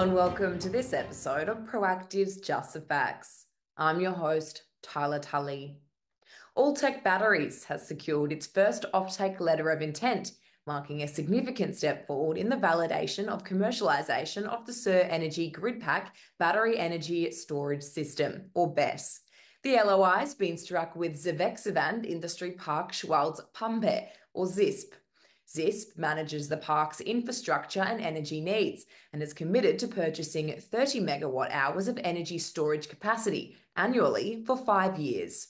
And welcome to this episode of Proactive's Just the Facts. I'm your host, Tylah Tully. Altech Batteries has secured its first offtake letter of intent, marking a significant step forward in the validation of commercialisation of the CER-ENERGY GridPack Battery Energy Storage System, or BESS. The LOI has been struck with Zweckverband Industry Park Schwarze Pumpe, or ZISP, ZISP manages the park's infrastructure and energy needs and is committed to purchasing 30 megawatt hours of energy storage capacity annually for five years.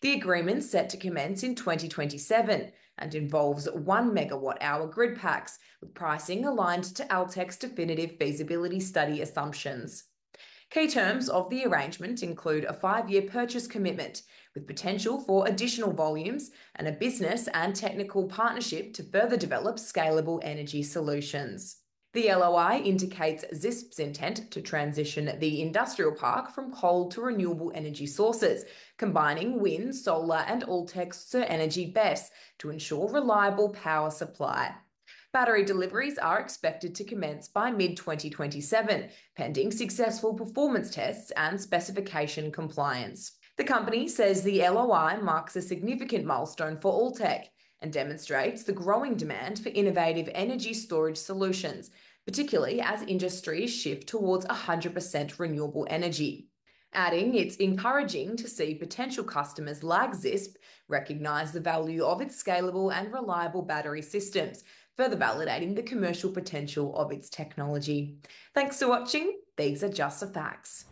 The agreement set to commence in 2027 and involves 1 megawatt hour GridPacks with pricing aligned to Altech's definitive feasibility study assumptions. Key terms of the arrangement include a five year purchase commitment with potential for additional volumes and a business and technical partnership to further develop scalable energy solutions. The LOI indicates ZISP's intent to transition the industrial park from coal to renewable energy sources, combining wind, solar, and Altech's Energy BESS to ensure reliable power supply. Battery deliveries are expected to commence by mid 2027, pending successful performance tests and specification compliance. The company says the LOI marks a significant milestone for Altech and demonstrates the growing demand for innovative energy storage solutions, particularly as industries shift towards 100% renewable energy. Adding, it's encouraging to see potential customers like ZISP recognise the value of its scalable and reliable battery systems, further validating the commercial potential of its technology. Thanks for watching. These are just the facts.